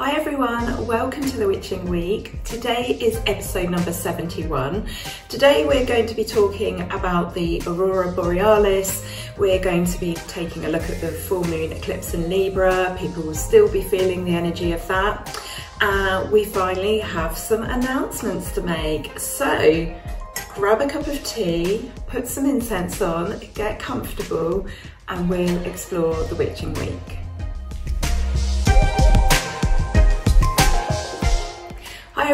Hi everyone, welcome to the Witching Week. Today is episode number 71. Today we're going to be talking about the Aurora Borealis. We're going to be taking a look at the full moon eclipse in Libra. People will still be feeling the energy of that. Uh, we finally have some announcements to make. So grab a cup of tea, put some incense on, get comfortable, and we'll explore the Witching Week.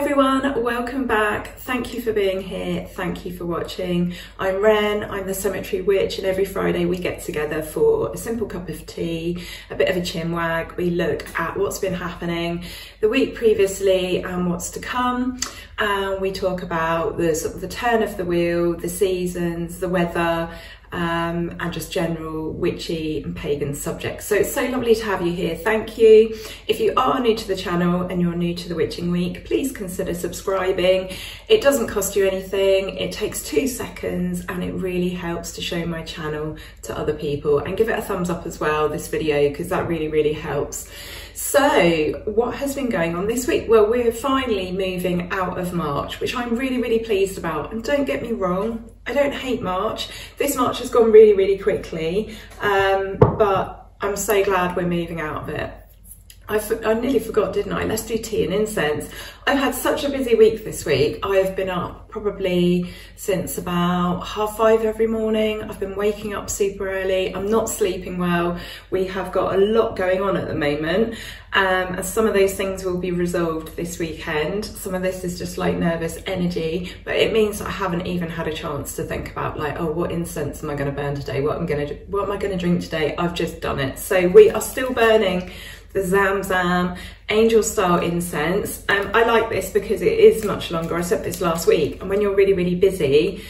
Everyone, welcome back. Thank you for being here. Thank you for watching. I'm Wren, I'm the Cemetery Witch and every Friday we get together for a simple cup of tea, a bit of a chinwag. We look at what's been happening the week previously and what's to come. And we talk about the sort of the turn of the wheel, the seasons, the weather, um, and just general witchy and pagan subjects. So it's so lovely to have you here. Thank you. If you are new to the channel and you're new to the Witching Week, please consider subscribing. It doesn't cost you anything. It takes two seconds and it really helps to show my channel to other people and give it a thumbs up as well, this video, because that really, really helps. So what has been going on this week? Well, we're finally moving out of March, which I'm really, really pleased about. And don't get me wrong, I don't hate March. This March has gone really, really quickly, um, but I'm so glad we're moving out of it. I, I nearly forgot, didn't I? Let's do tea and incense. I've had such a busy week this week. I've been up probably since about half five every morning. I've been waking up super early. I'm not sleeping well. We have got a lot going on at the moment. Um, and some of those things will be resolved this weekend. Some of this is just like nervous energy, but it means I haven't even had a chance to think about like, oh, what incense am I going to burn today? What I'm going to, what am I going to drink today? I've just done it. So we are still burning the Zamzam Angel Style Incense. Um, I like this because it is much longer. I said this last week. And when you're really, really busy,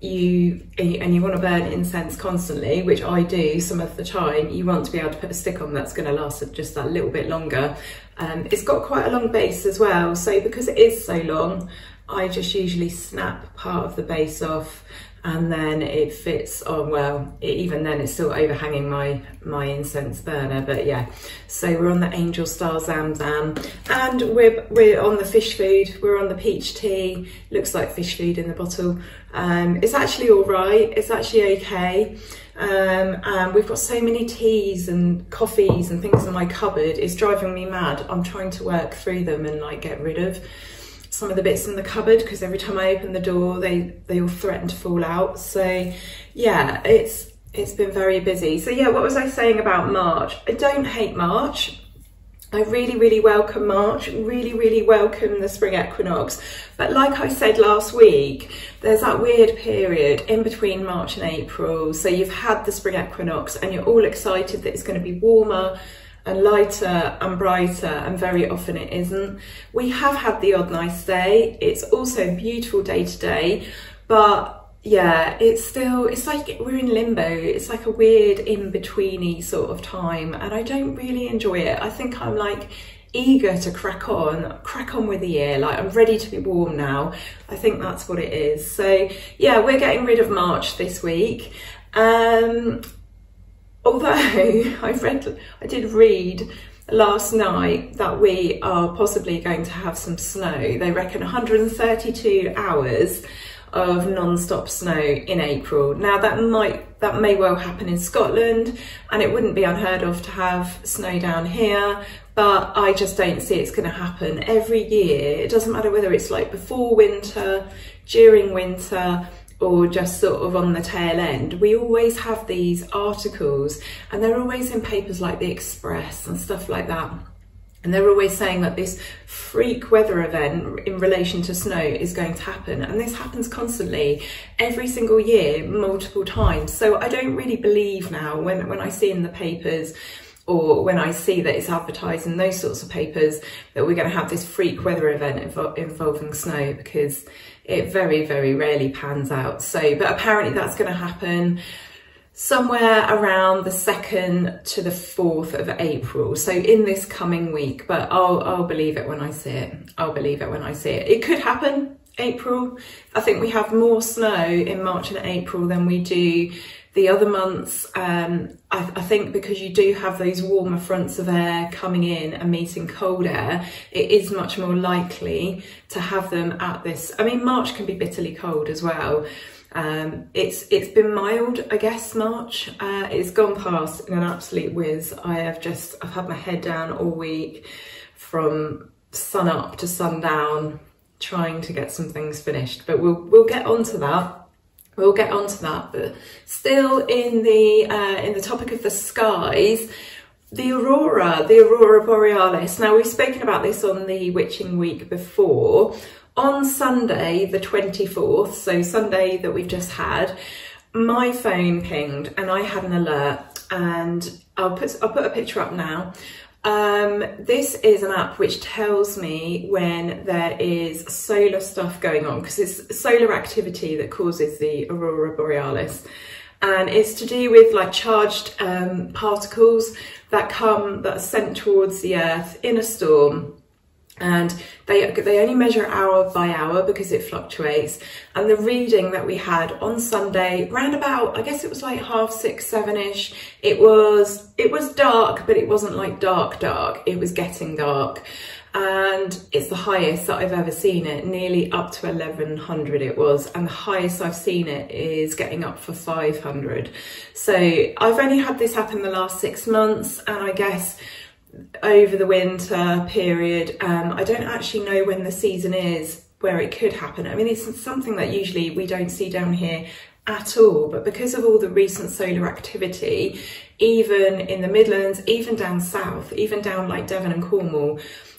you and you want to burn incense constantly, which I do some of the time, you want to be able to put a stick on that's going to last just that little bit longer. Um, it's got quite a long base as well. So because it is so long, I just usually snap part of the base off and then it fits on well it, even then it's still overhanging my my incense burner but yeah. So we're on the angel star zamzam and we're we're on the fish food. We're on the peach tea. Looks like fish food in the bottle. Um, it's actually all right. It's actually okay. Um, and we've got so many teas and coffees and things in my cupboard. It's driving me mad. I'm trying to work through them and like get rid of some of the bits in the cupboard because every time I open the door they they all threaten to fall out. So yeah it's it's been very busy. So yeah what was I saying about March? I don't hate March. I really, really welcome March, really, really welcome the spring equinox. But like I said last week, there's that weird period in between March and April. So you've had the spring equinox and you're all excited that it's going to be warmer, and lighter and brighter and very often it isn't. We have had the odd nice day. It's also a beautiful day today, but yeah, it's still, it's like we're in limbo. It's like a weird in-betweeny sort of time and I don't really enjoy it. I think I'm like eager to crack on, crack on with the year. Like I'm ready to be warm now. I think that's what it is. So yeah, we're getting rid of March this week. Um, although I've read, I did read last night that we are possibly going to have some snow. They reckon 132 hours of non-stop snow in April. Now that might that may well happen in Scotland and it wouldn't be unheard of to have snow down here but I just don't see it's going to happen every year. It doesn't matter whether it's like before winter, during winter or just sort of on the tail end, we always have these articles and they're always in papers like the Express and stuff like that. And they're always saying that this freak weather event in relation to snow is going to happen. And this happens constantly, every single year, multiple times. So I don't really believe now when, when I see in the papers or when I see that it's advertised in those sorts of papers that we're going to have this freak weather event invo involving snow because it very, very rarely pans out. So, but apparently that's going to happen somewhere around the 2nd to the 4th of April. So in this coming week, but I'll, I'll believe it when I see it. I'll believe it when I see it. It could happen April. I think we have more snow in March and April than we do The other months, um, I, I, think because you do have those warmer fronts of air coming in and meeting cold air, it is much more likely to have them at this. I mean, March can be bitterly cold as well. Um, it's it's been mild, I guess. March. Uh, it's gone past in an absolute whiz. I have just I've had my head down all week, from sun up to sundown, trying to get some things finished. But we'll we'll get onto that. We'll get onto that. But still in the uh, in the topic of the skies. The aurora, the aurora borealis. Now we've spoken about this on the witching week before on Sunday, the 24th, so Sunday that we've just had, my phone pinged and I had an alert and I'll put, I'll put a picture up now. Um, this is an app which tells me when there is solar stuff going on because it's solar activity that causes the aurora borealis. And it's to do with like charged um, particles that come that are sent towards the earth in a storm and they they only measure hour by hour because it fluctuates. And the reading that we had on sunday round about i guess it was like half six seven ish it was it was dark but it wasn't like dark dark. It was getting dark. And it's the highest that I've ever seen it, nearly up to 1100 it was, and the highest I've seen it is getting up for 500. So I've only had this happen the last six months, and I guess over the winter period. Um, I don't actually know when the season is where it could happen. I mean, it's something that usually we don't see down here at all, but because of all the recent solar activity, even in the Midlands, even down south, even down like Devon and Cornwall,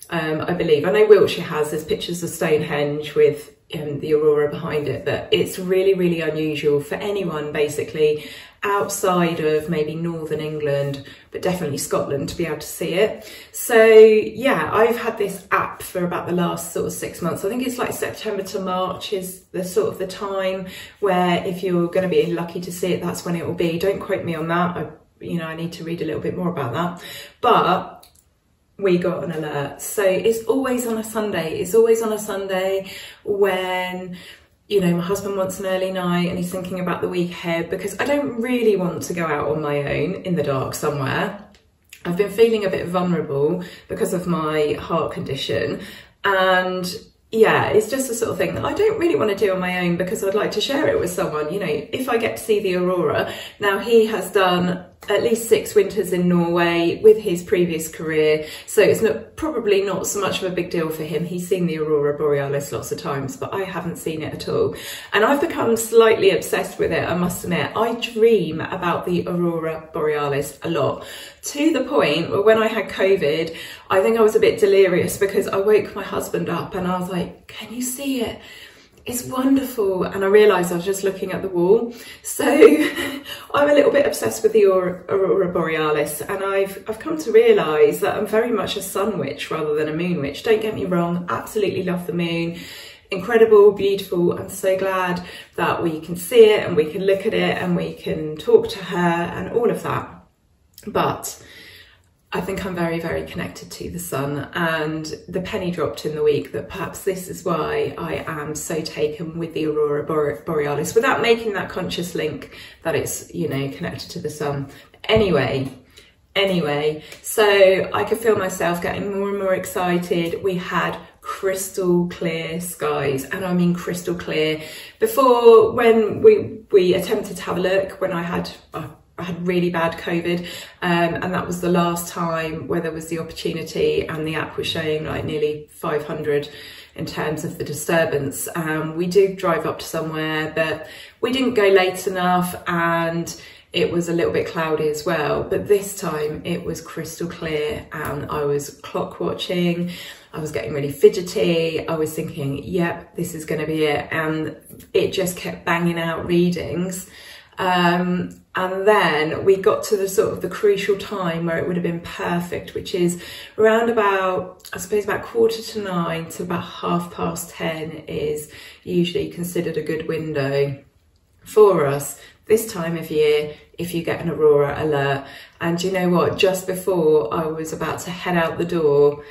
um, I believe. I know Wiltshire has, there's pictures of Stonehenge with um, the aurora behind it, but it's really, really unusual for anyone basically outside of maybe Northern England, but definitely Scotland to be able to see it. So yeah, I've had this app for about the last sort of six months. I think it's like September to March is the sort of the time where if you're going to be lucky to see it, that's when it will be. Don't quote me on that. I, you know, I need to read a little bit more about that. But we got an alert. So it's always on a Sunday. It's always on a Sunday when, you know, my husband wants an early night and he's thinking about the week ahead because I don't really want to go out on my own in the dark somewhere. I've been feeling a bit vulnerable because of my heart condition and yeah, it's just the sort of thing that I don't really want to do on my own because I'd like to share it with someone. You know, if I get to see the aurora, now he has done at least six winters in Norway with his previous career. So it's not, probably not so much of a big deal for him. He's seen the Aurora Borealis lots of times, but I haven't seen it at all. And I've become slightly obsessed with it, I must admit. I dream about the Aurora Borealis a lot to the point where when I had COVID, I think I was a bit delirious because I woke my husband up and I was like, can you see it? It's wonderful. And I realised I was just looking at the wall. So I'm a little bit obsessed with the Aurora Borealis and I've, I've come to realise that I'm very much a sun witch rather than a moon witch. Don't get me wrong, absolutely love the moon. Incredible, beautiful. I'm so glad that we can see it and we can look at it and we can talk to her and all of that. But I think I'm very, very connected to the sun and the penny dropped in the week that perhaps this is why I am so taken with the Aurora Borealis without making that conscious link that it's, you know, connected to the sun. Anyway, anyway, so I could feel myself getting more and more excited. We had crystal clear skies and I mean crystal clear. Before when we, we attempted to have a look, when I had, uh, I had really bad COVID um, and that was the last time where there was the opportunity and the app was showing like nearly 500 in terms of the disturbance. Um, we did drive up to somewhere but we didn't go late enough and it was a little bit cloudy as well. But this time it was crystal clear and I was clock watching. I was getting really fidgety. I was thinking yep this is going to be it. And it just kept banging out readings. Um, and then we got to the sort of the crucial time where it would have been perfect, which is around about, I suppose about quarter to nine to about half past 10 is usually considered a good window for us this time of year if you get an aurora alert. And you know what, just before I was about to head out the door,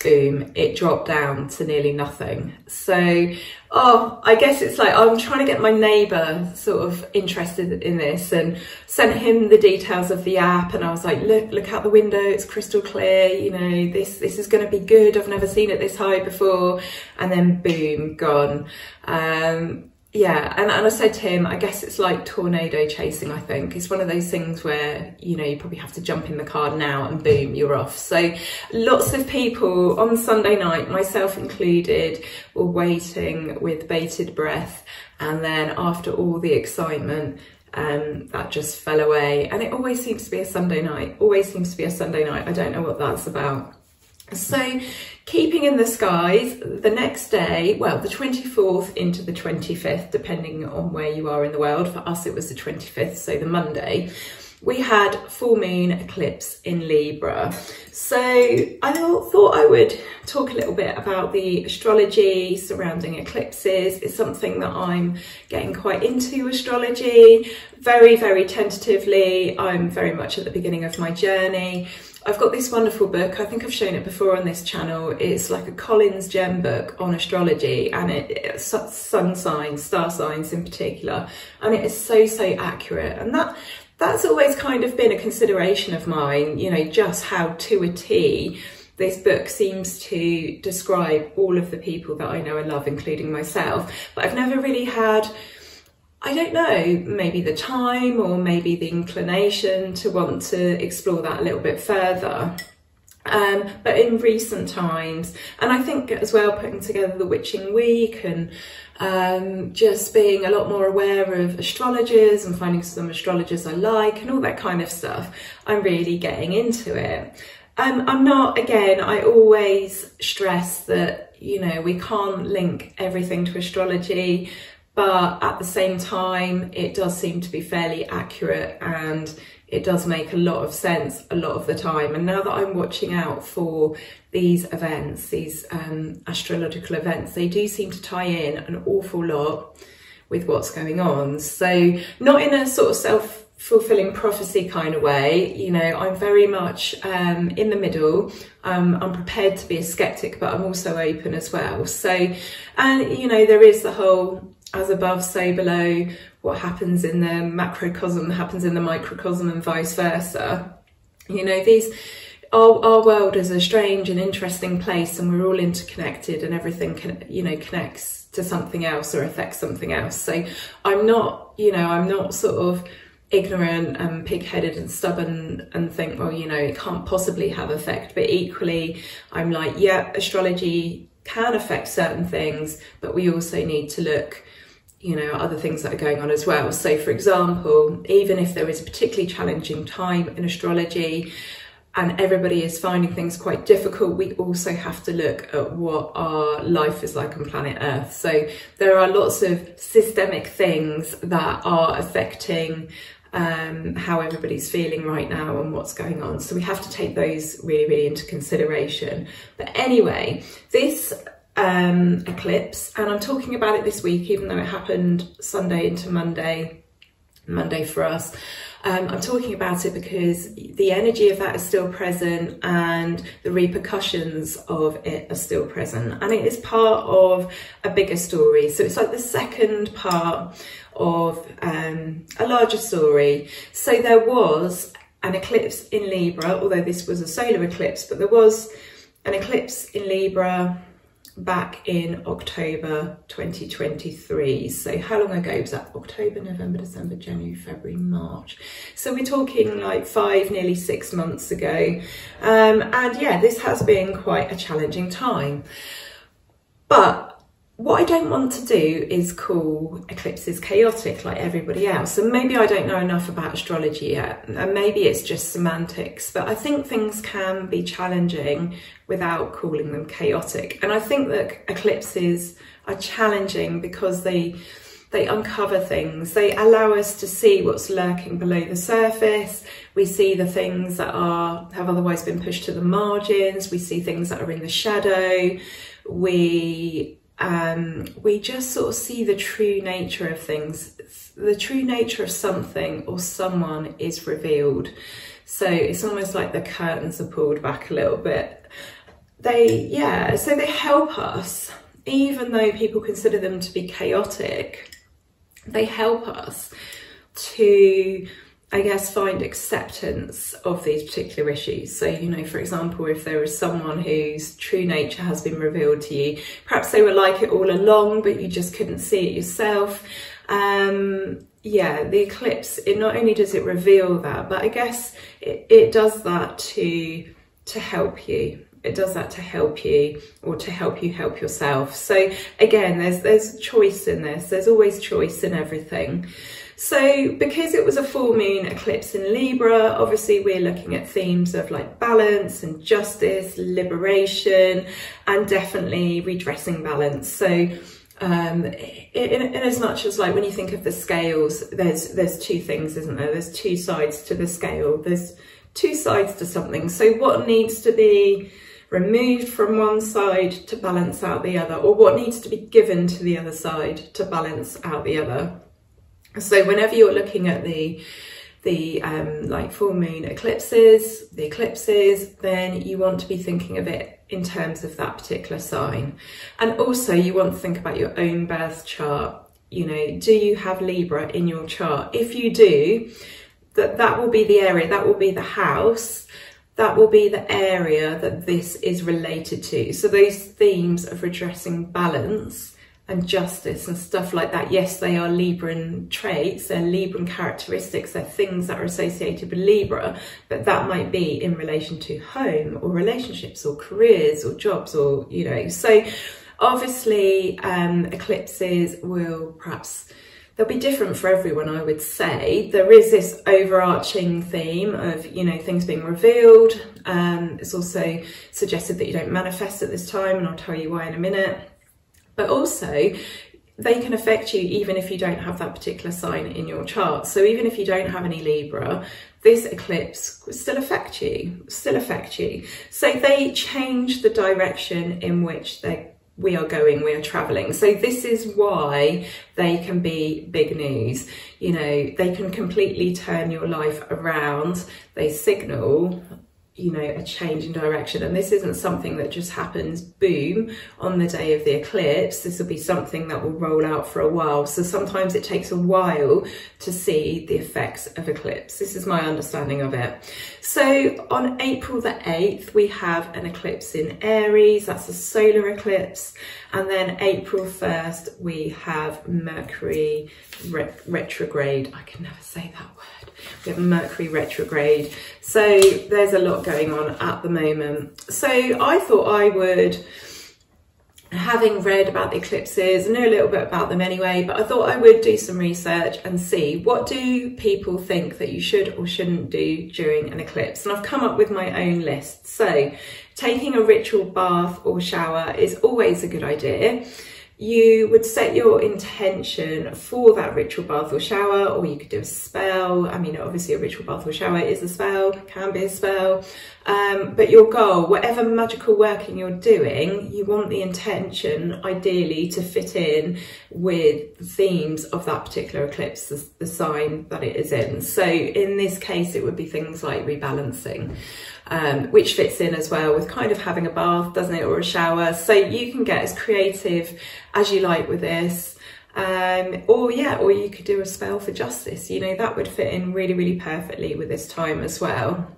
boom, it dropped down to nearly nothing. So, oh, I guess it's like I'm trying to get my neighbour sort of interested in this and sent him the details of the app and I was like, look, look out the window, it's crystal clear, you know, this this is gonna be good. I've never seen it this high before. And then boom, gone. Um, yeah, and, and I said to him, I guess it's like tornado chasing, I think. It's one of those things where, you know, you probably have to jump in the car now and boom, you're off. So lots of people on Sunday night, myself included, were waiting with bated breath. And then after all the excitement, um, that just fell away. And it always seems to be a Sunday night, always seems to be a Sunday night. I don't know what that's about. So keeping in the skies the next day, well, the 24th into the 25th, depending on where you are in the world. For us, it was the 25th, so the Monday. We had full moon eclipse in Libra. So I thought I would talk a little bit about the astrology surrounding eclipses. It's something that I'm getting quite into astrology, very, very tentatively. I'm very much at the beginning of my journey. I've got this wonderful book. I think I've shown it before on this channel. It's like a Collins gem book on astrology and it, it sun signs, star signs in particular, and it is so so accurate. And that that's always kind of been a consideration of mine. You know, just how to a T this book seems to describe all of the people that I know and love, including myself. But I've never really had I don't know, maybe the time or maybe the inclination to want to explore that a little bit further. Um, but in recent times, and I think as well putting together the Witching Week and um, just being a lot more aware of astrologers and finding some astrologers I like and all that kind of stuff, I'm really getting into it. Um, I'm not, again, I always stress that, you know, we can't link everything to astrology but at the same time, it does seem to be fairly accurate and it does make a lot of sense a lot of the time. And now that I'm watching out for these events, these um, astrological events, they do seem to tie in an awful lot with what's going on. So not in a sort of self fulfilling prophecy kind of way. You know, I'm very much um, in the middle. Um, I'm prepared to be a skeptic, but I'm also open as well. So, and you know, there is the whole as above, so below, what happens in the macrocosm happens in the microcosm and vice versa. You know, these, our, our world is a strange and interesting place and we're all interconnected and everything, can, you know, connects to something else or affects something else. So I'm not, you know, I'm not sort of ignorant and pig-headed and stubborn and think, well, you know, it can't possibly have effect. But equally, I'm like, yeah, astrology can affect certain things, but we also need to look you know, other things that are going on as well. So for example, even if there is a particularly challenging time in astrology and everybody is finding things quite difficult, we also have to look at what our life is like on planet Earth. So there are lots of systemic things that are affecting um, how everybody's feeling right now and what's going on. So we have to take those really, really into consideration. But anyway, this um, eclipse, and I'm talking about it this week, even though it happened Sunday into Monday, Monday for us. Um, I'm talking about it because the energy of that is still present and the repercussions of it are still present. And it is part of a bigger story. So it's like the second part of um, a larger story. So there was an eclipse in Libra, although this was a solar eclipse, but there was an eclipse in Libra back in October 2023. So how long ago was that? October, November, December, January, February, March. So we're talking like five, nearly six months ago. Um, and yeah, this has been quite a challenging time. But what I don't want to do is call eclipses chaotic like everybody else. And maybe I don't know enough about astrology yet, and maybe it's just semantics, but I think things can be challenging without calling them chaotic. And I think that eclipses are challenging because they they uncover things. They allow us to see what's lurking below the surface. We see the things that are have otherwise been pushed to the margins. We see things that are in the shadow. We um, we just sort of see the true nature of things. The true nature of something or someone is revealed. So it's almost like the curtains are pulled back a little bit. they, yeah, so they help us, even though people consider them to be chaotic, they help us to I guess, find acceptance of these particular issues. So, you know, for example, if there is someone whose true nature has been revealed to you, perhaps they were like it all along, but you just couldn't see it yourself. Um, yeah, the eclipse, it not only does it reveal that, but I guess it, it does that to, to help you it does that to help you or to help you help yourself so again there's there's choice in this there's always choice in everything so because it was a full moon eclipse in Libra, obviously we're looking at themes of like balance and justice, liberation, and definitely redressing balance. So um, in, in, as much as like when you think of the scales, there's there's two things, isn't there? There's two sides to the scale. There's two sides to something. So what needs to be removed from one side to balance out the other, or what needs to be given to the other side to balance out the other. So whenever you're looking at the the um, like full moon eclipses, the eclipses, then you want to be thinking of it in terms of that particular sign. And also you want to think about your own birth chart. You know, do you have Libra in your chart? If you do, that, that will be the area, that will be the house, that will be the area that this is related to. So those themes of redressing balance and justice and stuff like that. Yes, they are Libran traits, they're Libran characteristics, they're things that are associated with Libra, but that might be in relation to home or relationships or careers or jobs or, you know, so obviously um, eclipses will perhaps they'll be different for everyone i would say. There is this overarching theme of you know things being revealed. Um, it's also suggested that you don't manifest at this time and i'll tell you why in a minute but also they can affect you even if you don't have that particular sign in your chart. So even if you don't have any Libra, this eclipse still affect you, still affect you. So they change the direction in which they we are going, we are traveling. So this is why they can be big news. You know, they can completely turn your life around. They signal you know, a change in direction. And this isn't something that just happens, boom, on the day of the eclipse. This will be something that will roll out for a while. So sometimes it takes a while to see the effects of eclipse. This is my understanding of it. So on April the 8th, we have an eclipse in Aries. That's a solar eclipse. And then April 1st, we have Mercury re retrograde. I can never say that word. We have Mercury retrograde. So there's a lot going on at the moment. So I thought I would, having read about the eclipses, I know a little bit about them anyway, but I thought I would do some research and see what do people think that you should or shouldn't do during an eclipse. And I've come up with my own list. So taking a ritual bath or shower is always a good idea you would set your intention for that ritual bath or shower, or you could do a spell. I mean, obviously, a ritual bath or shower is a spell, can be a spell. Um, but your goal, whatever magical working you're doing, you want the intention ideally to fit in with the themes of that particular eclipse, the, the sign that it is in. So, in this case, it would be things like rebalancing um, which fits in as well with kind of having a bath, doesn't it, or a shower. So you can get as creative as you like with this. Um, or yeah, or you could do a spell for justice. You know, that would fit in really, really perfectly with this time as well.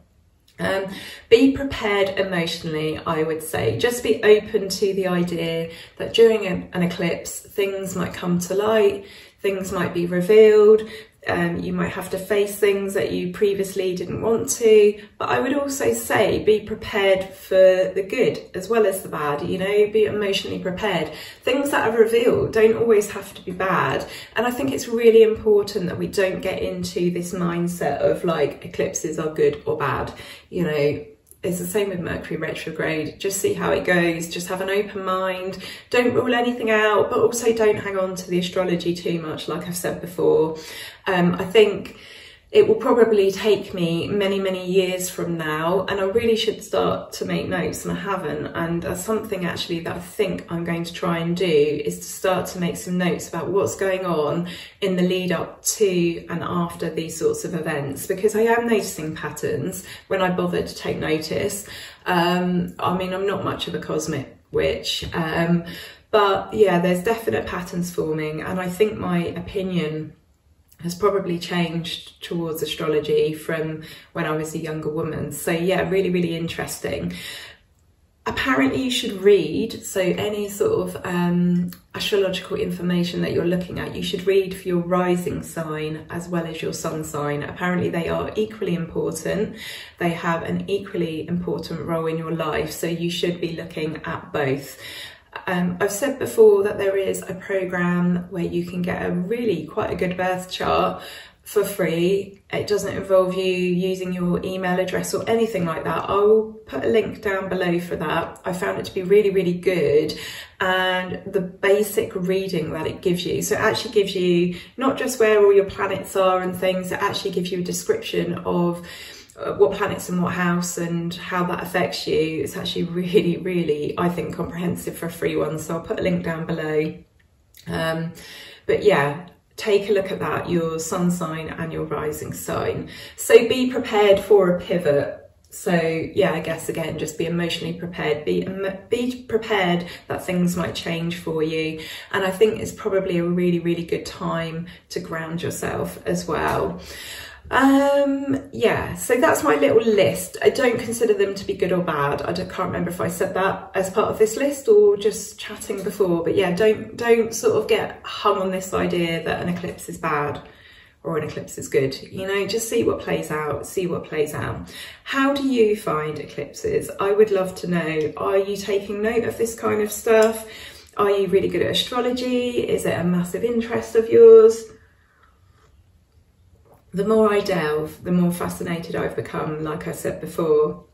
Um, be prepared emotionally, I would say. Just be open to the idea that during an, an eclipse, things might come to light, things might be revealed, um, you might have to face things that you previously didn't want to, but I would also say be prepared for the good as well as the bad, you know, be emotionally prepared. Things that are revealed don't always have to be bad. And I think it's really important that we don't get into this mindset of like eclipses are good or bad, you know, it's the same with Mercury retrograde. Just see how it goes. Just have an open mind. Don't rule anything out, but also don't hang on to the astrology too much, like I've said before. Um, I think it will probably take me many, many years from now, and I really should start to make notes, and I haven't. And that's something actually that I think I'm going to try and do is to start to make some notes about what's going on in the lead up to and after these sorts of events, because I am noticing patterns when I bother to take notice. Um, I mean, I'm not much of a cosmic witch, um, but yeah, there's definite patterns forming, and I think my opinion has probably changed towards astrology from when I was a younger woman. So yeah, really, really interesting. Apparently you should read, so any sort of um, astrological information that you're looking at, you should read for your rising sign as well as your sun sign. Apparently they are equally important. They have an equally important role in your life, so you should be looking at both. Um, I've said before that there is a program where you can get a really quite a good birth chart for free. It doesn't involve you using your email address or anything like that. I will put a link down below for that. I found it to be really, really good. And the basic reading that it gives you. So it actually gives you not just where all your planets are and things, it actually gives you a description of what planets in what house and how that affects you. It's actually really, really, I think, comprehensive for a free one. So I'll put a link down below. Um, but yeah, take a look at that, your sun sign and your rising sign. So be prepared for a pivot. So yeah, I guess again, just be emotionally prepared. Be be prepared that things might change for you, and I think it's probably a really really good time to ground yourself as well. Um, yeah, so that's my little list. I don't consider them to be good or bad. I can't remember if I said that as part of this list or just chatting before. But yeah, don't don't sort of get hung on this idea that an eclipse is bad or an eclipse is good. You know, just see what plays out, see what plays out. How do you find eclipses? I would love to know. Are you taking note of this kind of stuff? Are you really good at astrology? Is it a massive interest of yours? The more I delve, the more fascinated I've become, like I said before.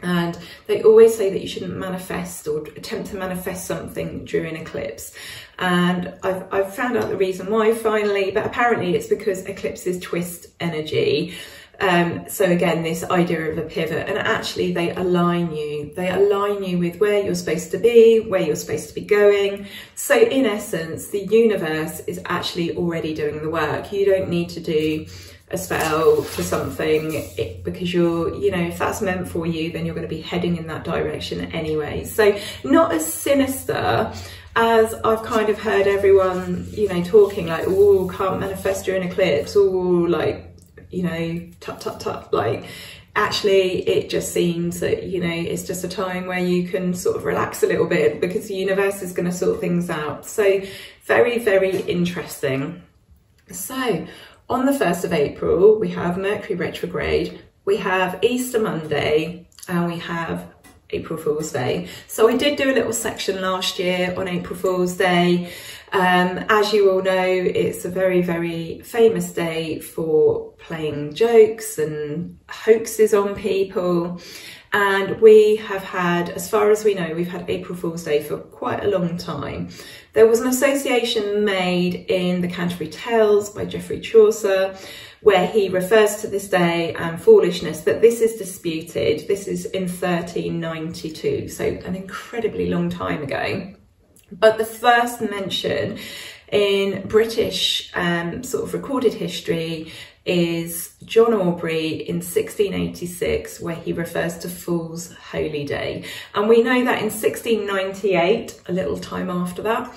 And they always say that you shouldn't manifest or attempt to manifest something during eclipse. And I've, I've found out the reason why finally, but apparently it's because eclipses twist energy. Um, so again, this idea of a pivot and actually they align you, they align you with where you're supposed to be, where you're supposed to be going. So in essence, the universe is actually already doing the work. You don't need to do a spell for something it, because you're, you know, if that's meant for you, then you're going to be heading in that direction anyway. So not as sinister as I've kind of heard everyone, you know, talking like, oh, can't manifest during eclipse, oh, like, you know, tut, tut, tut, like, actually it just seems that, you know, it's just a time where you can sort of relax a little bit because the universe is going to sort things out. So very, very interesting. So on the 1st of April, we have Mercury retrograde, we have Easter Monday, and we have April Fool's Day. So I did do a little section last year on April Fool's Day. Um, as you all know, it's a very, very famous day for playing jokes and hoaxes on people. And we have had, as far as we know, we've had April Fool's Day for quite a long time. There was an association made in the Canterbury Tales by Geoffrey Chaucer where he refers to this day and foolishness, but this is disputed. This is in 1392, so an incredibly long time ago. But the first mention in British um, sort of recorded history is John Aubrey in 1686, where he refers to Fool's Holy Day. And we know that in 1698, a little time after that,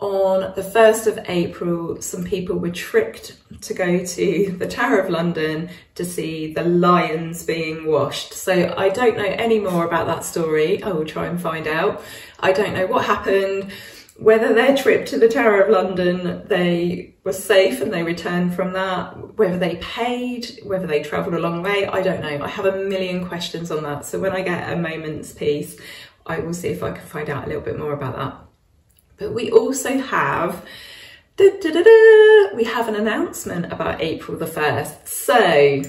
on the 1st of April, some people were tricked to go to the Tower of London to see the lions being washed. So I don't know any more about that story. I will try and find out. I don't know what happened whether their trip to the Tower of London, they were safe and they returned from that, whether they paid, whether they travelled a long way, I don't know. I have a million questions on that. So when I get a moment's peace, I will see if I can find out a little bit more about that. But we also have, da, da, da, we have an announcement about April the 1st. So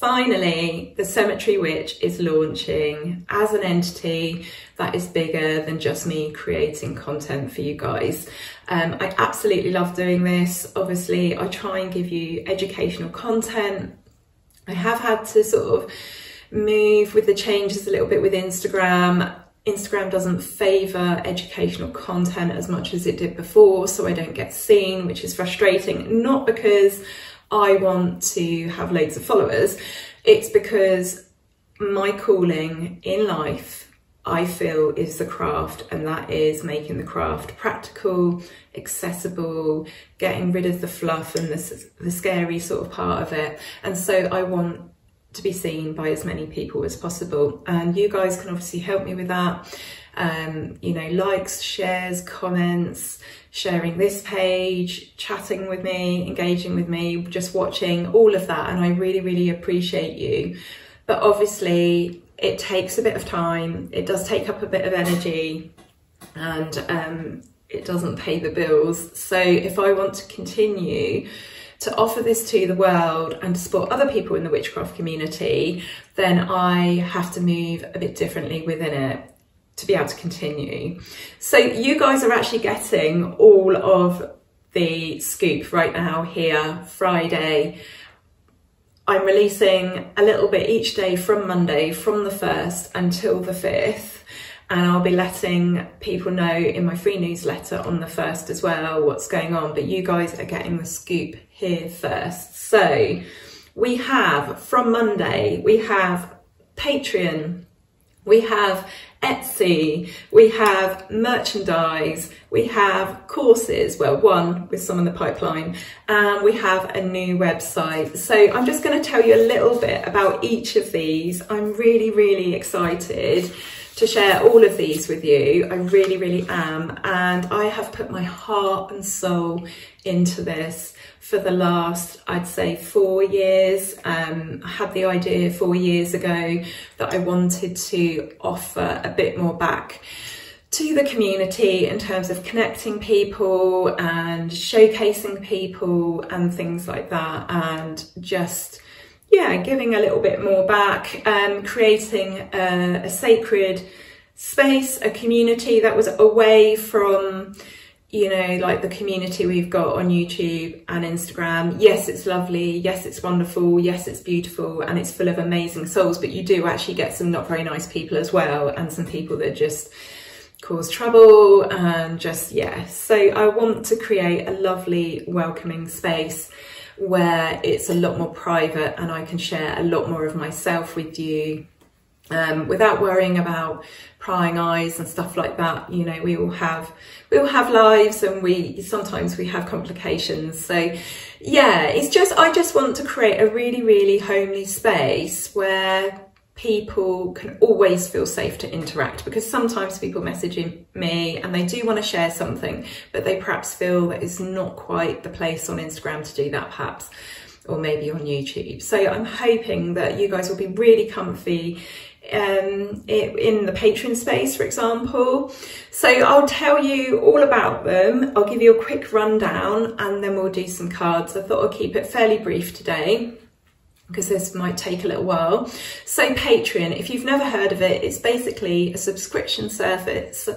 finally, the Cemetery Witch is launching as an entity that is bigger than just me creating content for you guys. Um, I absolutely love doing this. Obviously, I try and give you educational content I have had to sort of move with the changes a little bit with Instagram. Instagram doesn't favour educational content as much as it did before, so I don't get seen, which is frustrating. Not because I want to have loads of followers, it's because my calling in life, I feel, is the craft, and that is making the craft practical, accessible, getting rid of the fluff and the, the scary sort of part of it. And so I want to be seen by as many people as possible. And you guys can obviously help me with that. Um, you know, likes, shares, comments, sharing this page, chatting with me, engaging with me, just watching, all of that. And I really, really appreciate you. But obviously, it takes a bit of time, it does take up a bit of energy, and um, it doesn't pay the bills. So if I want to continue, to offer this to the world and to support other people in the witchcraft community, then I have to move a bit differently within it to be able to continue. So you guys are actually getting all of the scoop right now here, Friday. I'm releasing a little bit each day from Monday, from the 1st until the 5th and I'll be letting people know in my free newsletter on the first as well what's going on, but you guys are getting the scoop here first. So we have from Monday, we have Patreon, we have Etsy, we have merchandise, we have courses, well, one with some in the pipeline, and we have a new website. So I'm just going to tell you a little bit about each of these. I'm really, really excited to share all of these with you. I really, really am. And I have put my heart and soul into this for the last, I'd say, four years. Um, I had the idea four years ago that I wanted to offer a bit more back to the community in terms of connecting people and showcasing people and things like that and just yeah, giving a little bit more back, um, creating a, a sacred space, a community that was away from, you know, like the community we've got on YouTube and Instagram. Yes, it's lovely. Yes, it's wonderful. Yes, it's beautiful and it's full of amazing souls, but you do actually get some not very nice people as well and some people that just cause trouble and just, yeah. So I want to create a lovely, welcoming space where it's a lot more private and I can share a lot more of myself with you um, without worrying about prying eyes and stuff like that. You know, we all have we all have lives and we sometimes we have complications. So yeah, it's just I just want to create a really, really homely space where people can always feel safe to interact because sometimes people message me and they do want to share something, but they perhaps feel that it's not quite the place on Instagram to do that perhaps or maybe on YouTube. So I'm hoping that you guys will be really comfy um, it, in the Patreon space, for example. So I'll tell you all about them. I'll give you a quick rundown and then we'll do some cards. I thought I'll keep it fairly brief today because this might take a little while. So Patreon, if you've never heard of it, it's basically a subscription service,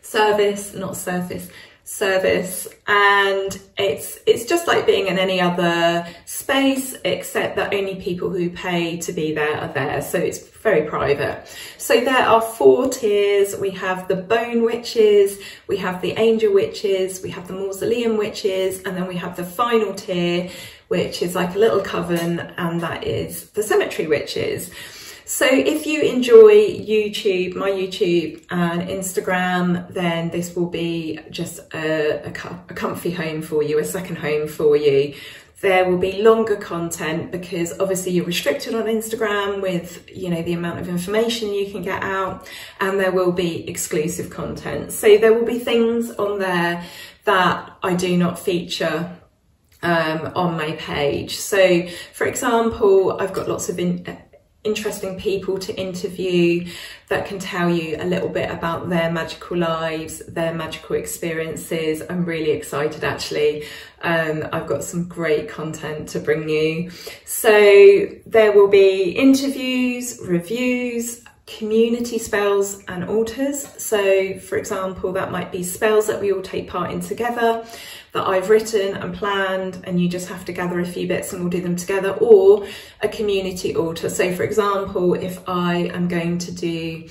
service, not service, service and it's it's just like being in any other space except that only people who pay to be there are there so it's very private so there are four tiers we have the bone witches we have the angel witches we have the mausoleum witches and then we have the final tier which is like a little coven, and that is the Cemetery Witches. So if you enjoy YouTube, my YouTube and Instagram, then this will be just a, a, a comfy home for you, a second home for you. There will be longer content because obviously you're restricted on Instagram with, you know, the amount of information you can get out and there will be exclusive content. So there will be things on there that I do not feature um, on my page. So for example, I've got lots of in, interesting people to interview that can tell you a little bit about their magical lives, their magical experiences. I'm really excited actually. Um, I've got some great content to bring you. So there will be interviews, reviews, community spells and altars. So, for example, that might be spells that we all take part in together that I've written and planned, and you just have to gather a few bits and we'll do them together, or a community altar. So, for example, if I am going to do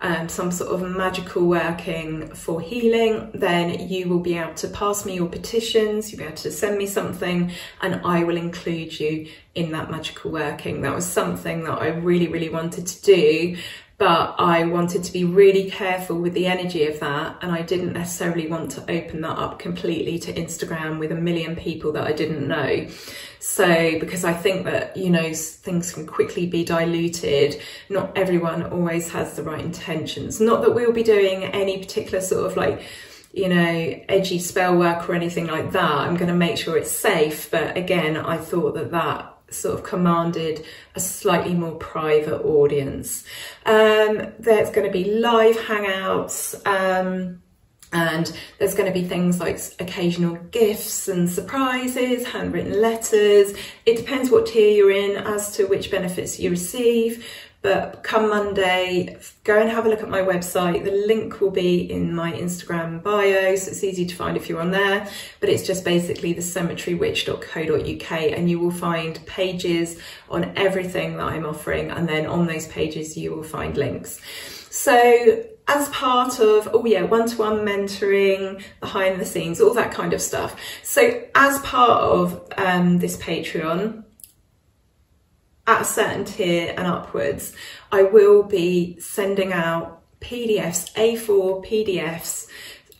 um, some sort of magical working for healing, then you will be able to pass me your petitions, you'll be able to send me something, and I will include you in that magical working. That was something that I really, really wanted to do but I wanted to be really careful with the energy of that and I didn't necessarily want to open that up completely to Instagram with a million people that I didn't know. So because I think that, you know, things can quickly be diluted, not everyone always has the right intentions. Not that we'll be doing any particular sort of like you know, edgy spell work or anything like that. I'm going to make sure it's safe. But again, I thought that that sort of commanded a slightly more private audience. Um, there's going to be live hangouts. Um, and there's going to be things like occasional gifts and surprises, handwritten letters. It depends what tier you're in as to which benefits you receive. But come Monday, go and have a look at my website. The link will be in my Instagram bio, so it's easy to find if you're on there. But it's just basically the cemeterywitch.co.uk, and you will find pages on everything that I'm offering. And then on those pages, you will find links. So as part of, oh yeah, one-to-one mentoring, behind the scenes, all that kind of stuff. So as part of um, this Patreon, at a certain tier and upwards, I will be sending out PDFs, A4 PDFs,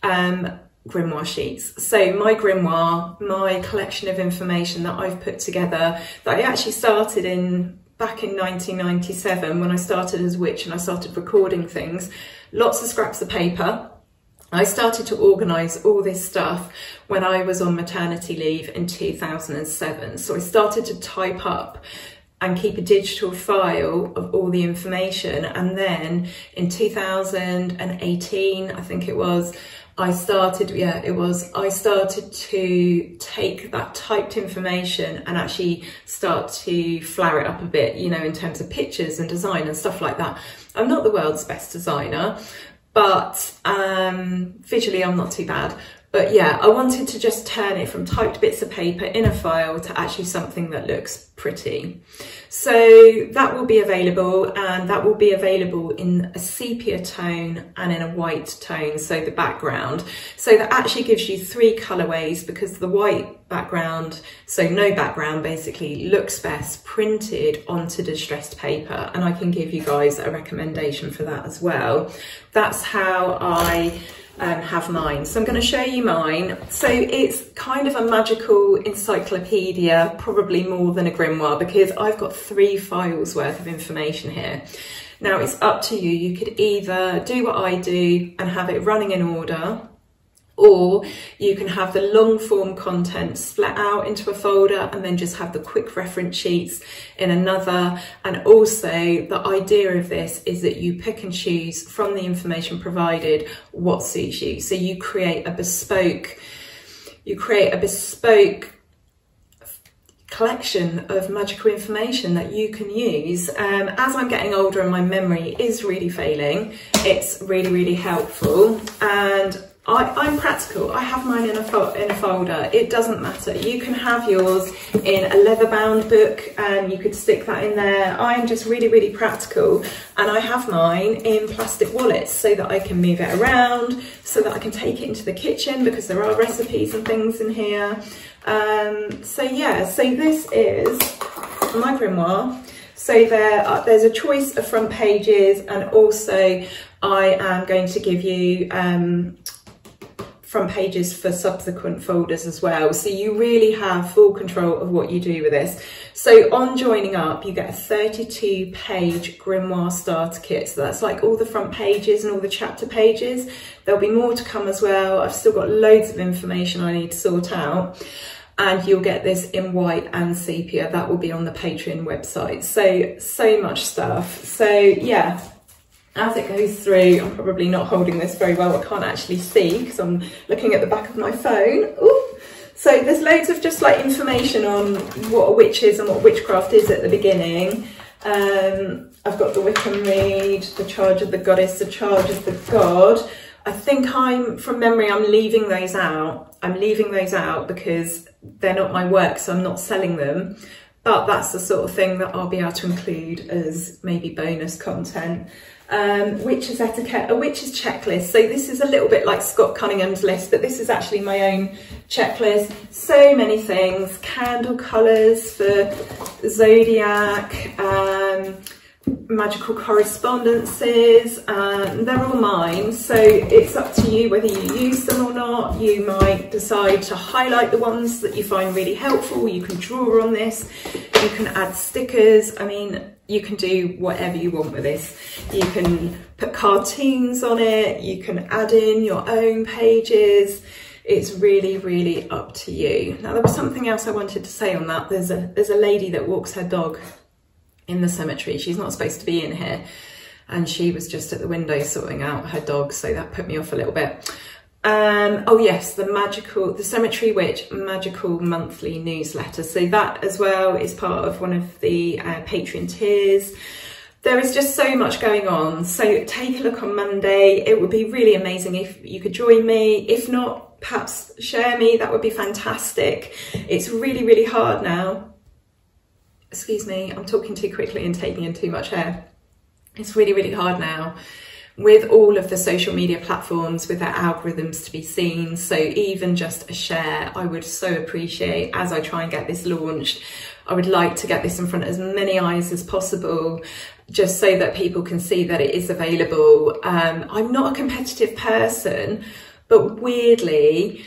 um, grimoire sheets. So my grimoire, my collection of information that I've put together that I actually started in back in 1997 when I started as a witch and I started recording things, lots of scraps of paper. I started to organise all this stuff when I was on maternity leave in 2007. So I started to type up and keep a digital file of all the information. And then in 2018, I think it was, I started, yeah, it was, I started to take that typed information and actually start to flower it up a bit, you know, in terms of pictures and design and stuff like that. I'm not the world's best designer, but um, visually I'm not too bad. But yeah, I wanted to just turn it from typed bits of paper in a file to actually something that looks pretty. So that will be available and that will be available in a sepia tone and in a white tone, so the background. So that actually gives you three colorways because the white background, so no background basically, looks best printed onto distressed paper and I can give you guys a recommendation for that as well. That's how I um, have mine. So I'm going to show you mine. So it's kind of a magical encyclopedia, probably more than a grimoire, because I've got three files worth of information here. Now it's up to you. You could either do what I do and have it running in order, or you can have the long form content split out into a folder and then just have the quick reference sheets in another. And also the idea of this is that you pick and choose from the information provided what suits you. So you create a bespoke, you create a bespoke collection of magical information that you can use. Um, as I'm getting older and my memory is really failing, it's really, really helpful. And I, am practical. I have mine in a, in a folder. It doesn't matter. You can have yours in a leather bound book and you could stick that in there. I'm just really, really practical and I have mine in plastic wallets so that I can move it around, so that I can take it into the kitchen because there are recipes and things in here. Um, so yeah, so this is my grimoire. So there, are, there's a choice of front pages and also I am going to give you um, front pages for subsequent folders as well. So you really have full control of what you do with this. So on joining up, you get a 32 page grimoire starter kit. So that's like all the front pages and all the chapter pages. There'll be more to come as well. I've still got loads of information I need to sort out and you'll get this in white and sepia that will be on the patreon website so so much stuff so yeah as it goes through, I'm probably not holding this very well, I can't actually see because I'm looking at the back of my phone. Ooh. So there's loads of just like information on what a witch is and what witchcraft is at the beginning. Um, I've got the Wiccan Rede, the Charge of the Goddess, the Charge of the God. I think I'm, from memory, I'm leaving those out. I'm leaving those out because they're not my work, so I'm not selling them. But that's the sort of thing that I'll be able to include as maybe bonus content. Um, witch's etiquette, a witch's checklist. So this is a little bit like Scott Cunningham's list, but this is actually my own checklist. So many things, candle colours for zodiac, um, magical correspondences um, they're all mine. So it's up to you whether you use them or not. You might decide to highlight the ones that you find really helpful. You can draw on this. You can add stickers. I mean you can do whatever you want with this you can put cartoons on it you can add in your own pages it's really really up to you now there was something else I wanted to say on that there's a there's a lady that walks her dog in the cemetery. She's not supposed to be in here. And she was just at the window sorting out her dog, so that put me off a little bit. Um, oh yes, the magical, the Cemetery Witch magical monthly newsletter. So that as well is part of one of the uh, Patreon tiers. There is just so much going on. So take a look on Monday. It would be really amazing if you could join me. If not, perhaps share me. That would be fantastic. It's really, really hard now excuse me, I'm talking too quickly and taking in too much air. It's really, really hard now with all of the social media platforms with their algorithms to be seen. So even just a share, I would so appreciate as I try and get this launched. I would like to get this in front of as many eyes as possible just so that people can see that it is available. Um, I'm not a competitive person, but weirdly,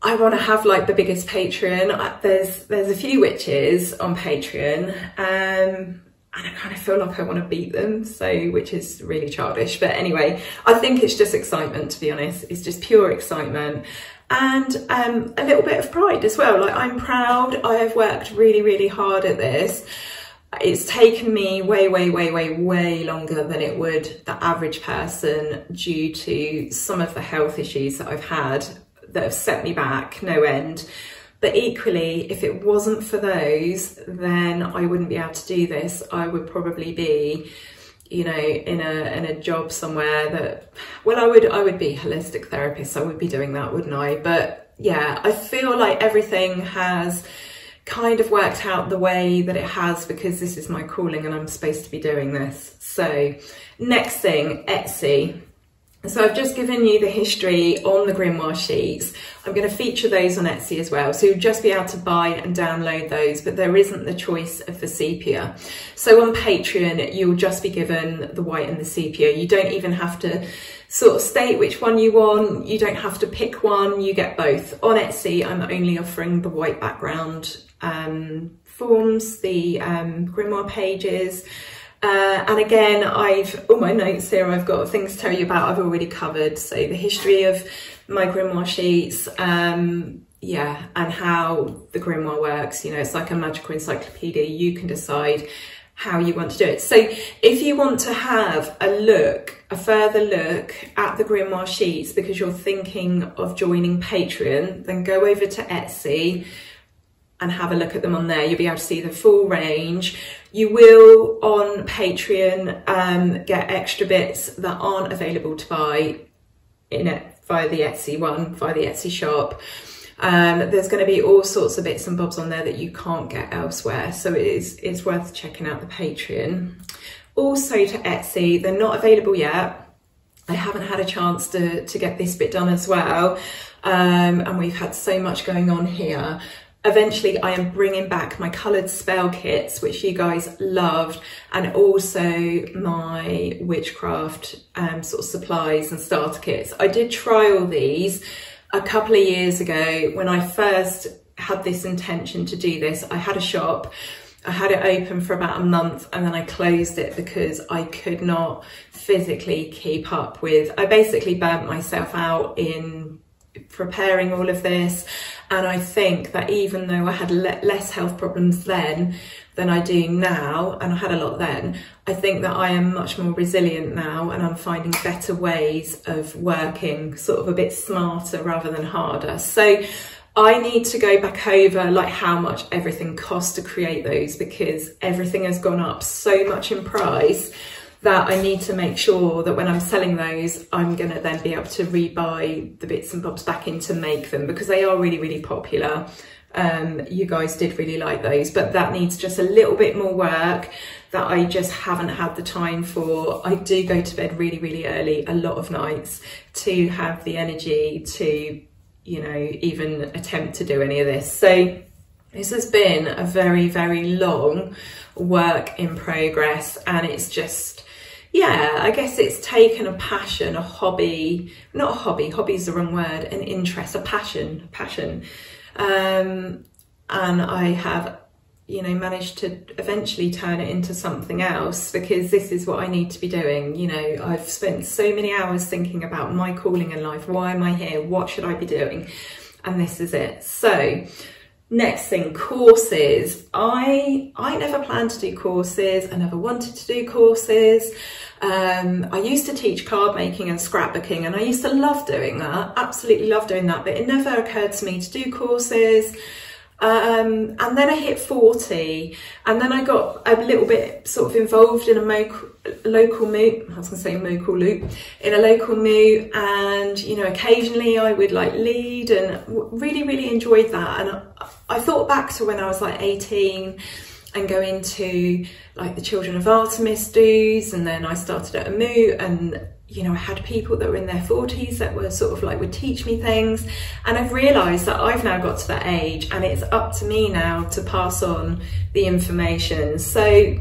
I want to have like the biggest Patreon. There's there's a few witches on Patreon, um, and I kind of feel like I want to beat them. So, which is really childish. But anyway, I think it's just excitement. To be honest, it's just pure excitement and um, a little bit of pride as well. Like I'm proud. I have worked really really hard at this. It's taken me way, way, way, way, way longer than it would the average person due to some of the health issues that I've had that have set me back no end. But equally, if it wasn't for those, then I wouldn't be able to do this. I would probably be, you know, in a in a job somewhere that well, I would I would be holistic therapist. I would be doing that, wouldn't I? But yeah, I feel like everything has kind of worked out the way that it has because this is my calling and I'm supposed to be doing this. So next thing, Etsy. So I've just given you the history on the grimoire sheets. I'm going to feature those on Etsy as well. So you'll just be able to buy and download those, but there isn't the choice of the sepia. So on Patreon, you'll just be given the white and the sepia. You don't even have to sort of state which one you want. You don't have to pick one. You get both. On Etsy, I'm only offering the white background um, forms, the um, grimoire pages, uh, and again, I've all my notes here, I've got things to tell you about, I've already covered. So the history of my grimoire sheets, um, yeah, and how the grimoire works. You know, it's like a magical encyclopedia. You can decide how you want to do it. So if you want to have a look, a further look at the grimoire sheets because you're thinking of joining Patreon, then go over to Etsy and have a look at them on there. You'll be able to see the full range. You will on Patreon um, get extra bits that aren't available to buy in it via the Etsy one, via the Etsy shop. Um, there's going to be all sorts of bits and bobs on there that you can't get elsewhere. So it is it's worth checking out the Patreon. Also to Etsy, they're not available yet. I haven't had a chance to, to get this bit done as well. Um, and we've had so much going on here eventually I am bringing back my coloured spell kits, which you guys loved, and also my witchcraft um, sort of supplies and starter kits. I did trial these a couple of years ago when I first had this intention to do this. I had a shop I had it open for about a month and then I closed it because I could not physically keep up with, I basically burnt myself out in preparing all of this. And I think that even though I had le less health problems then than I do now, and I had a lot then, I think that I am much more resilient now and I'm finding better ways of working sort of a bit smarter rather than harder. So I need to go back over like how much everything costs to create those because everything has gone up so much in price that I need to make sure that when I'm selling those, I'm going to then be able to rebuy the bits and bobs back in to make them because they are really, really popular. Um, you guys did really like those, but that needs just a little bit more work that I just haven't had the time for. I do go to bed really, really early a lot of nights to have the energy to, you know, even attempt to do any of this. So this has been a very, very long work in progress and it's just yeah, I guess it's taken a passion, a hobby, not a hobby, hobby is the wrong word, an interest, a passion, passion. Um, and I have, you know, managed to eventually turn it into something else because this is what I need to be doing. You know, I've spent so many hours thinking about my calling in life. Why am I here? What should I be doing? And this is it. So, Next thing, courses. I I never planned to do courses. I never wanted to do courses. Um, I used to teach card making and scrapbooking, and I used to love doing that. Absolutely love doing that. But it never occurred to me to do courses. Um, and then I hit 40 and then I got a little bit sort of involved in a mo- local moot, I was gonna say local loop, in a local moot and you know occasionally I would like lead and really really enjoyed that and I, thought back to when I was like 18 and going to like the Children of Artemis dues and then I started at a moot and you know, I had people that were in their 40s that were sort of like would teach me things. And I've realised that I've now got to that age and it's up to me now to pass on the information. So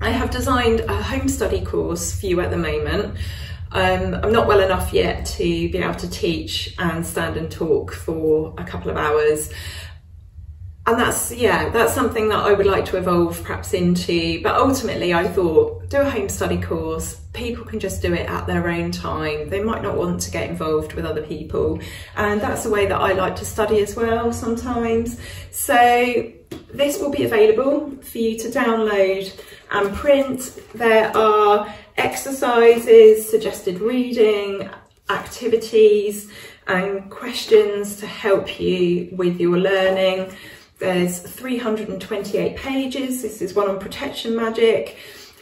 I have designed a home study course for you at the moment. Um, I'm not well enough yet to be able to teach and stand and talk for a couple of hours and that's yeah that's something that i would like to evolve perhaps into. But ultimately i thought do a home study course. People can just do it at their own time. They might not want to get involved with other people. And that's the way that i like to study as well sometimes. So this will be available for you to download and print. There are exercises suggested reading activities and questions to help you with your learning there's 328 pages. This is one on protection magic.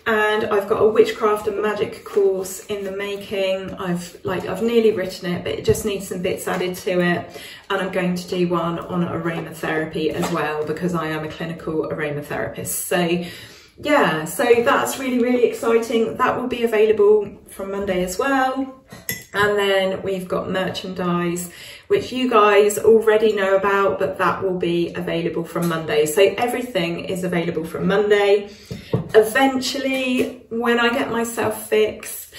And I've got a witchcraft and magic course in the making. I've like I've nearly written it, but it just needs some bits added to it. And I'm going to do one on aromatherapy as well because I am a clinical aromatherapist. So yeah, so that's really, really exciting. That will be available from Monday as well. And then we've got merchandise, which you guys already know about, but that will be available from Monday. So everything is available from Monday. Eventually, when I get myself fixed,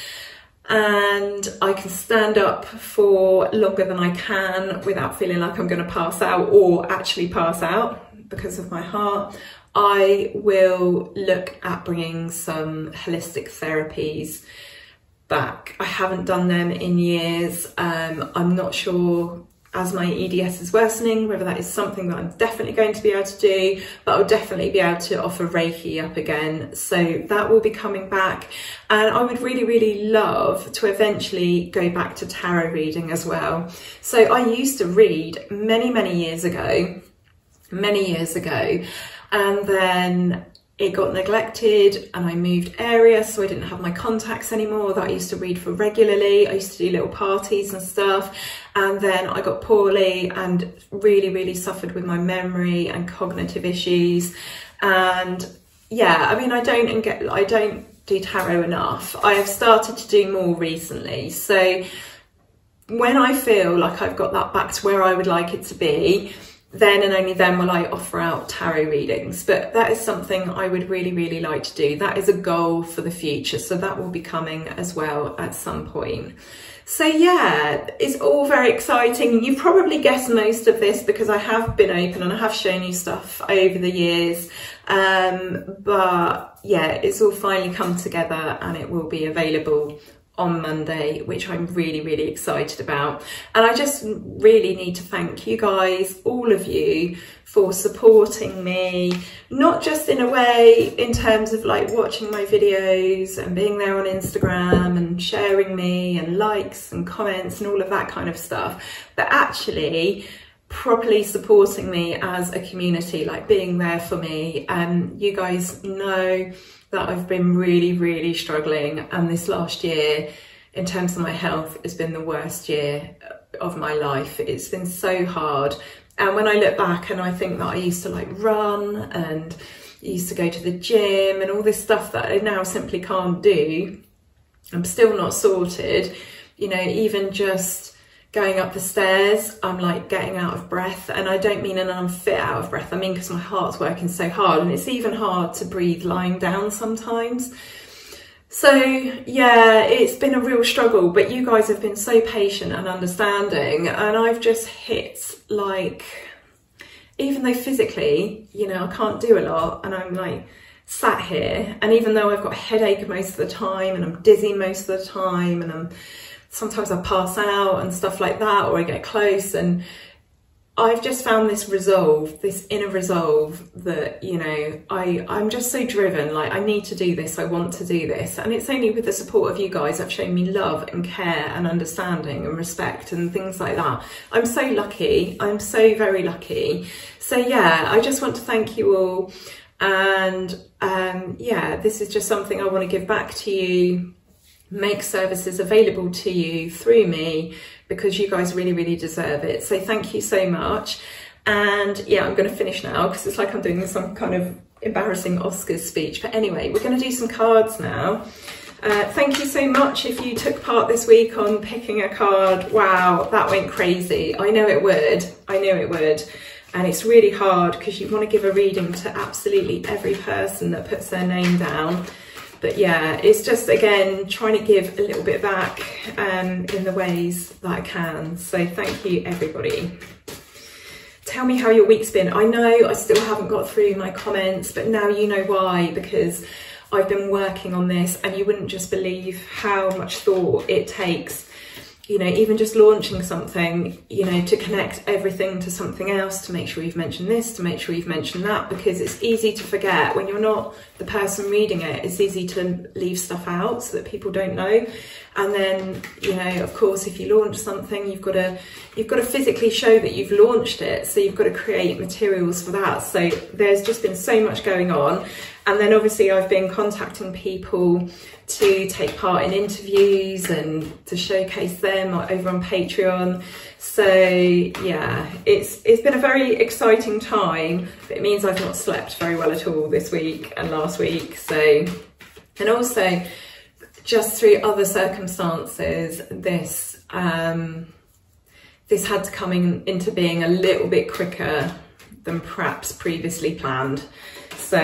and I can stand up for longer than I can without feeling like I'm going to pass out or actually pass out because of my heart. I will look at bringing some holistic therapies back. I haven't done them in years. Um, I'm not sure as my EDS is worsening, whether that is something that I'm definitely going to be able to do, but I'll definitely be able to offer Reiki up again. So that will be coming back. And I would really, really love to eventually go back to tarot reading as well. So I used to read many, many years ago, many years ago, and then it got neglected and I moved area so I didn't have my contacts anymore that I used to read for regularly. I used to do little parties and stuff and then I got poorly and really really suffered with my memory and cognitive issues and yeah I mean I don't get I don't do tarot enough. I have started to do more recently so when I feel like I've got that back to where I would like it to be then and only then will I offer out tarot readings. But that is something I would really, really like to do. That is a goal for the future. So that will be coming as well at some point. So yeah, it's all very exciting. You've probably guessed most of this because I have been open and I have shown you stuff over the years. Um, but yeah, it's all finally come together and it will be available on Monday, which I'm really, really excited about. And I just really need to thank you guys, all of you, for supporting me, not just in a way in terms of like watching my videos and being there on Instagram and sharing me and likes and comments and all of that kind of stuff, but actually properly supporting me as a community, like being there for me. Um, you guys know that I've been really, really struggling, and this last year, in terms of my health, has been the worst year of my life. It's been so hard. And when I look back and I think that I used to like run and used to go to the gym and all this stuff that I now simply can't do, I'm still not sorted. You know, even just going up the stairs, I'm like getting out of breath. And I don't mean an unfit out of breath, I mean because my heart's working so hard and it's even hard to breathe lying down sometimes. So yeah, it's been a real struggle, but you guys have been so patient and understanding and I've just hit like, even though physically, you know, I can't do a lot and I'm like sat here and even though I've got a headache most of the time and I'm dizzy most of the time and I'm sometimes I pass out and stuff like that or I get close and I've just found this resolve, this inner resolve that, you know, I, I'm just so driven, like I need to do this, I want to do this. And it's only with the support of you guys that have shown me love and care and understanding and respect and things like that. I'm so lucky. I'm so very lucky. So yeah, I just want to thank you all. And um, yeah, this is just something I want to give back to you make services available to you through me because you guys really, really deserve it. So thank you so much. And yeah, I'm going to finish now because it's like I'm doing some kind of embarrassing Oscars speech. But anyway, we're going to do some cards now. Uh, thank you so much if you took part this week on picking a card. Wow, that went crazy. I know it would. I knew it would. And it's really hard because you want to give a reading to absolutely every person that puts their name down but yeah, it's just again trying to give a little bit back um, in the ways that I can. So thank you, everybody. Tell me how your week's been. I know I still haven't got through my comments, but now you know why because I've been working on this and you wouldn't just believe how much thought it takes you know, even just launching something, you know, to connect everything to something else, to make sure you've mentioned this, to make sure you've mentioned that, because it's easy to forget when you're not the person reading it. It's easy to leave stuff out so that people don't know. And then, you know, of course, if you launch something, you've got to you've got to physically show that you've launched it. So you've got to create materials for that. So there's just been so much going on. And then obviously I've been contacting people to take part in interviews and to showcase them over on Patreon. So yeah, it's it's been a very exciting time, but it means I've not slept very well at all this week and last week. So, and also just through other circumstances, this um, this had to come in, into being a little bit quicker than perhaps previously planned. So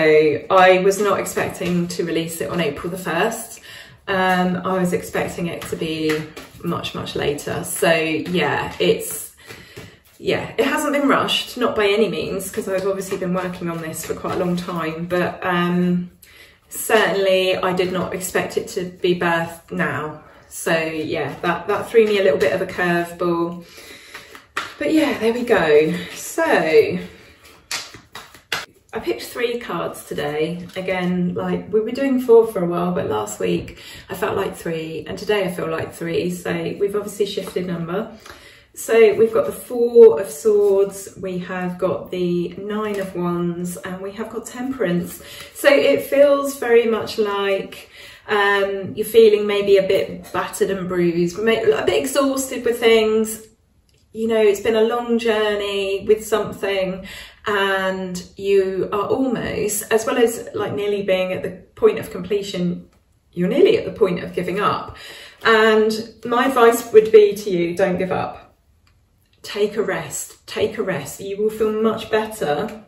I was not expecting to release it on April the 1st. Um, I was expecting it to be much, much later. So yeah, it's, yeah, it hasn't been rushed, not by any means, because I've obviously been working on this for quite a long time, but um, certainly I did not expect it to be birthed now. So yeah, that, that threw me a little bit of a curveball. But yeah, there we go. So I picked three cards today. Again, like we were doing four for a while, but last week I felt like three and today I feel like three. So we've obviously shifted number. So we've got the Four of Swords, we have got the Nine of Wands, and we have got Temperance. So it feels very much like um, you're feeling maybe a bit battered and bruised, a bit exhausted with things. You know, it's been a long journey with something and you are almost, as well as like nearly being at the point of completion, you're nearly at the point of giving up. And my advice would be to you, don't give up take a rest, take a rest. You will feel much better.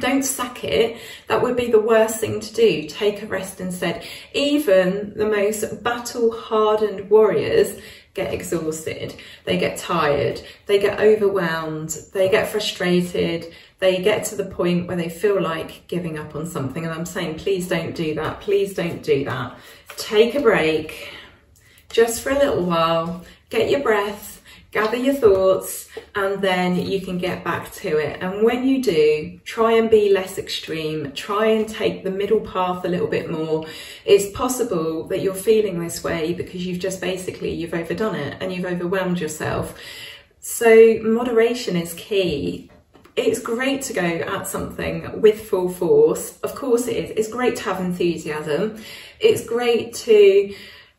Don't sack it. That would be the worst thing to do. Take a rest instead. Even the most battle hardened warriors get exhausted. They get tired. They get overwhelmed. They get frustrated. They get to the point where they feel like giving up on something. And I'm saying, please don't do that. Please don't do that. Take a break just for a little while. Get your breath gather your thoughts and then you can get back to it. And when you do, try and be less extreme, try and take the middle path a little bit more. It's possible that you're feeling this way because you've just basically, you've overdone it and you've overwhelmed yourself. So moderation is key. It's great to go at something with full force. Of course it is. It's great to have enthusiasm. It's great to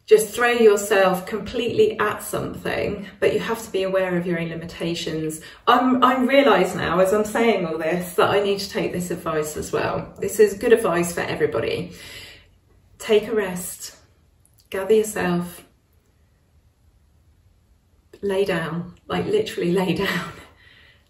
just throw yourself completely at something, but you have to be aware of your own limitations. I'm, I realise now, as I'm saying all this, that I need to take this advice as well. This is good advice for everybody. Take a rest, gather yourself, lay down, like literally lay down.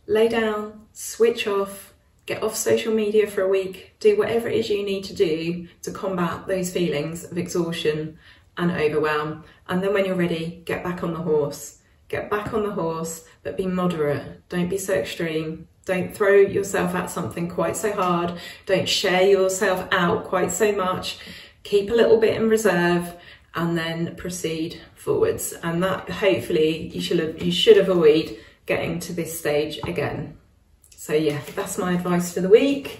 lay down, switch off, get off social media for a week, do whatever it is you need to do to combat those feelings of exhaustion and overwhelm. And then when you're ready, get back on the horse. Get back on the horse, but be moderate. Don't be so extreme. Don't throw yourself at something quite so hard. Don't share yourself out quite so much. Keep a little bit in reserve and then proceed forwards. And that hopefully you should have, you should avoid getting to this stage again. So yeah, that's my advice for the week.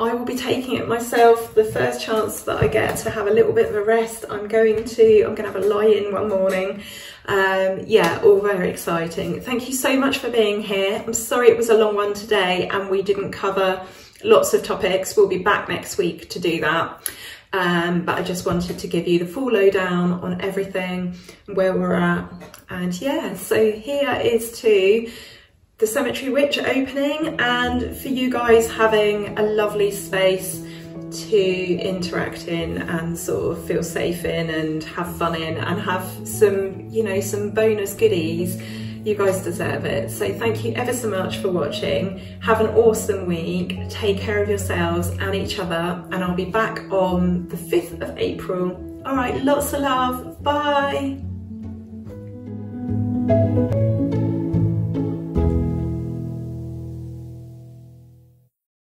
I will be taking it myself the first chance that I get to have a little bit of a rest. I'm going to, I'm going to have a lie in one morning. Um, yeah, all very exciting. Thank you so much for being here. I'm sorry it was a long one today and we didn't cover lots of topics. We'll be back next week to do that. Um, but I just wanted to give you the full lowdown on everything, where we're at. And yeah, so here is to the Cemetery Witch opening and for you guys having a lovely space to interact in and sort of feel safe in and have fun in and have some, you know, some bonus goodies. You guys deserve it. So thank you ever so much for watching. Have an awesome week. Take care of yourselves and each other. And I'll be back on the 5th of April. All right, lots of love. Bye.